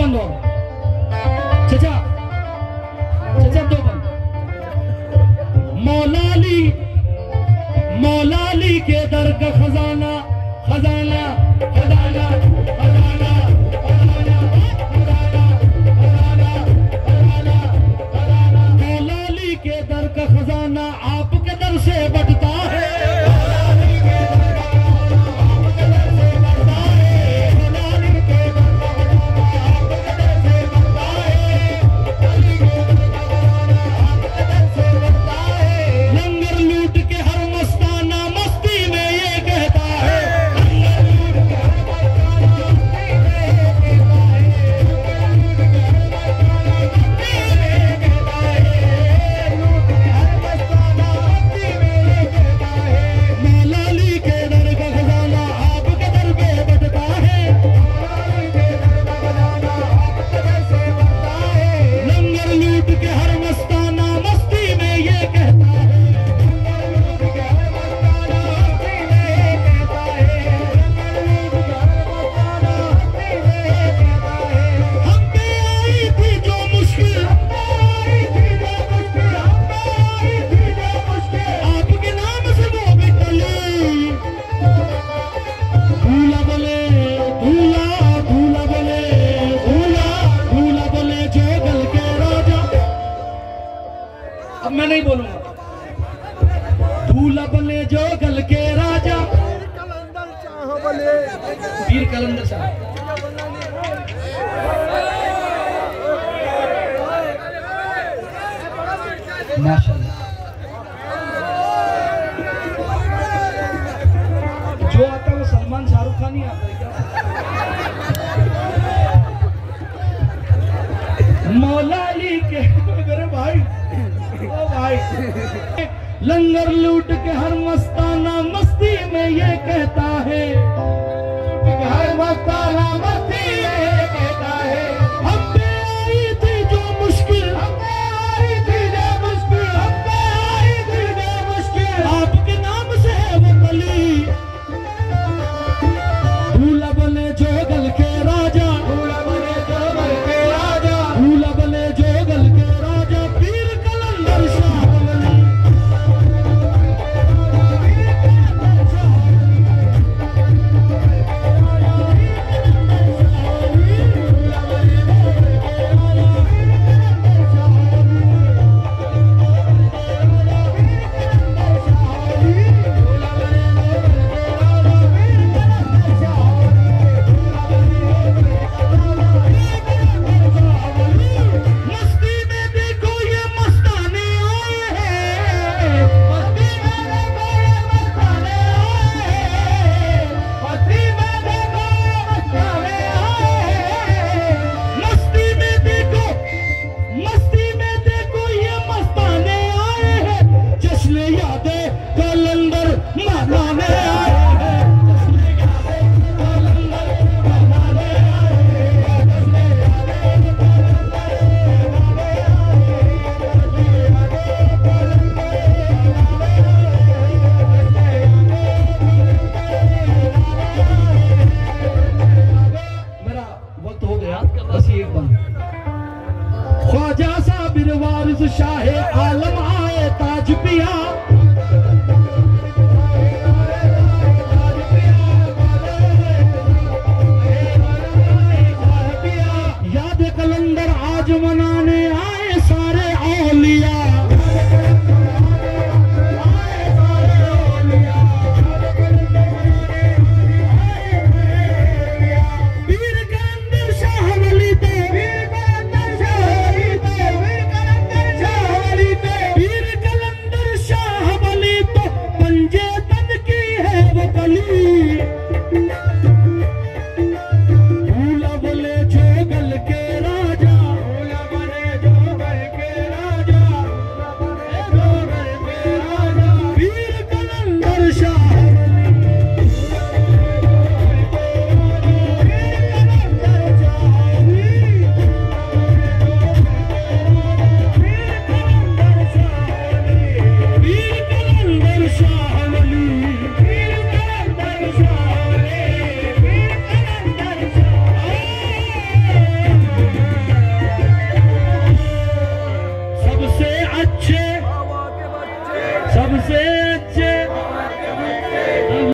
बंद और चचा चचा दो बंद। मौलाली मौलाली के दर का खजाना खजाना खजाना। वीर कलंदर साहब जो आता वो सलमान शाहरुख खान ही आता है क्या? के मेरे भाई। ओ भाई। लंगर लूट के हर मस्ताना मस्ती में ये कहता है। हर वक्त मस्ती कहता है हम शाहे आलम आए ताज पिया।